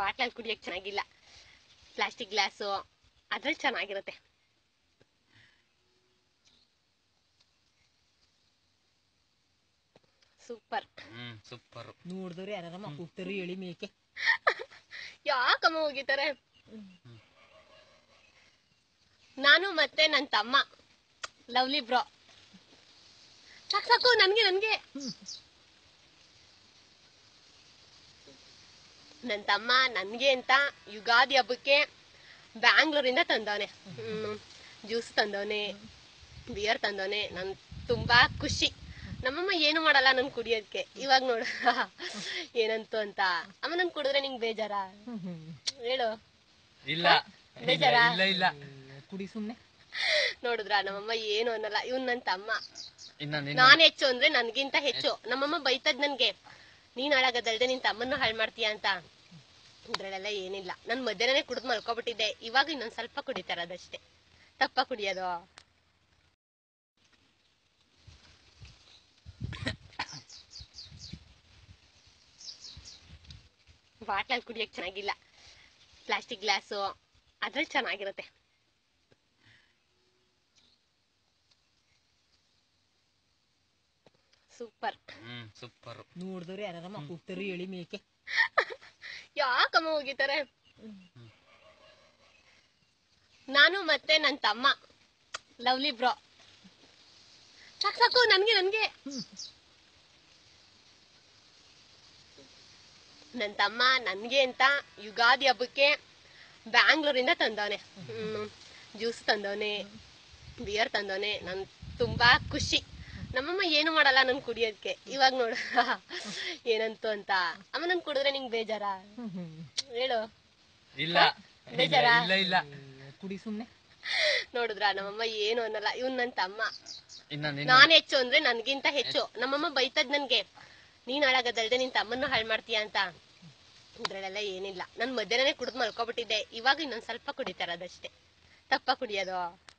ಬಾಟ್ಲಲ್ಲಿ ಕುಡಿಯಕ್ಕೆ ಚೆನ್ನಾಗಿಲ್ಲ. Plastic glass ಅದ್ರಲ್ಲಿ ಚೆನ್ನಾಗಿರುತ್ತೆ. ಸೂಪರ್. Hmm super. ನೋಡಿದ್ರೆ ಯಾರಮ್ಮ ಕೂಗ್ತಾರೆ ಎಳಿ ಮೇಕೆ. ಯಾಕಮ್ಮ ಹೋಗಿದ್ದಾರೆ? ನಾನು ಮತ್ತೆ ನನ್ನ ತಮ್ಮ. Lovely bro. ಸಾಕು ಸಾಕು ನನ್ಗೆ ನನ್ಗೆ. ನನ್ನ ತಮ್ಮ ನನ್ಗೆ ಅಂತ ಯುಗಾದಿ ಹಬ್ಬಕ್ಕೆ ಬ್ಯಾಂಗ್ಳೂರಿಂದ ತಂದವನೆ. Juice ತಂದವನೆ beer ತಂದವನೆ. ನನ್ ತುಂಬಾ ಖುಷಿ. ನಮ್ಮಮ್ಮ ಏನು ಮಾಡಲ್ಲ ನನ್ ಕುಡಿಯೋದಕ್ಕೆ ಇವಾಗ ನೋಡ. ಏನಂತು ಅಂತ. ಅಮ್ಮ ನನ್ ಕುಡಿದ್ರೆ ನಿಂಗ್ ಬೇಜಾರ? ಹೇಳು. ಇಲ್ಲ. ಬೇಜಾರಾ? ಇಲ್ಲ ಇಲ್ಲ. ಕುಡಿ ಸುಮ್ನೆ. ನೋಡಿದ್ರ ನಮ್ಮಮ್ಮ ಏನು ಅನ್ನಲ್ಲ. ಇವ್ನ್ ನನ್ ತಮ್ಮ. ನಾನ್ ಹೆಚ್ಚು ಅಂದ್ರೆ ನನ್ಗಿಂತ ಹೆಚ್ಚು. ನಮ್ಮಮ್ಮ ಬೈತದ್ ನನ್ಗೆ. ನೀನ್ ಹಾಳಾಗದಲ್ದೆ ನಿನ್ ತಮ್ಮನ್ನು ಹಾಳು ಮಾಡ್ತೀಯ ಅಂತ? ಇದ್ರಲ್ಲೆಲ್ಲ ಏನಿಲ್ಲ. ನನ್ ಮಧ್ಯಾಹ್ನನೇ ಕುಡಿದು ಮಲ್ಕೊಬಿಟ್ಟಿದ್ದೆ. ಇವಾಗ ಇನ್ನೊಂದ್ ಸ್ವಲ್ಪ ಕುಡಿತಾರ ಅದಷ್ಟೇ. ತಪ್ಪ ಕುಡಿಯೋದು. ಬಾಟ್ಲಲ್ಲಿ ಕುಡಿಯಕ್ ಚೆನ್ನಾಗಿಲ್ಲ. Plastic glass. ಅದ್ರಲ್ಲಿ ಚೆನ್ನಾಗಿರುತ್ತೆ. ಸೂಪರ್ ಹ್ಮ್ ಸೂಪರ್ ನೋಡಿದವ್ರು ಯಾರಮ್ಮ ಕೂಗ್ತಾರು ಎಳಿ ಮೇಕೆ. ಯಾಕಮ್ಮ ಹೋಗಿದ್ದಾರೆ? ನಾನು ಮತ್ತೆ ನನ್ನ ತಮ್ಮ. Lovely bro. ಸಾಕು ಸಾಕು ನನಗೆ ನನಗೆ. ನನ್ನ ತಮ್ಮ ನನ್ಗೆ ಅಂತ ಯುಗಾದಿ ಹಬ್ಬಕ್ಕೆ ಬ್ಯಾಂಗ್ಳೂರಿಂದ ತಂದವನೆ. Juice ತಂದವನೆ beer ತಂದವನೆ. ನನ್ ತುಂಬಾ ಖುಷಿ. ನಮ್ಮಮ್ಮ ಏನು ಮಾಡಲ್ಲ ನನ್ ಕುಡಿಯೋದಕ್ಕೆ ಇವಾಗ ನೋಡ. ಏನಂತು ಅಂತ. ಅಮ್ಮ ನನ್ ಕುಡಿದ್ರೆ ನಿಂಗ್ ಬೇಜಾರ? ಹೇಳು. ಇಲ್ಲ. ಬೇಜಾರ? ಇಲ್ಲ ಇಲ್ಲ. ಕುಡಿ ಸುಮ್ನೆ. ನೋಡಿದ್ರ ನಮ್ಮಮ್ಮ ಏನು ಅನ್ನಲ್ಲ. ಇವ್ನ್ ನನ್ ತಮ್ಮ. ನಾನ್ ಹೆಚ್ಚು ಅಂದ್ರೆ ನನ್ಗಿಂತ ಹೆಚ್ಚು. ನಮ್ಮಮ್ಮ ಬೈತದ್ ನನ್ಗೆ. ನೀನ್ ಹಾಳಾಗದಲ್ದೆ ನಿನ್ ತಮ್ಮನ್ನು ಹಾಳ್ ಮಾಡ್ತೀಯ ಅಂತ. ಇದ್ರಲ್ಲೆಲ್ಲ ಏನಿಲ್ಲ. ನನ್ ಮಧ್ಯಾಹ್ನನೇ ಕುಡಿದ್ ಮಲ್ಕೊಬಿಟ್ಟಿದ್ದೆ. ಇವಾಗ ಇನ್ನೊಂದ್ ಸ್ವಲ್ಪ ಕುಡಿತಾರ ಅದಷ್ಟೇ ತಪ್ಪ ಕುಡಿಯೋದು.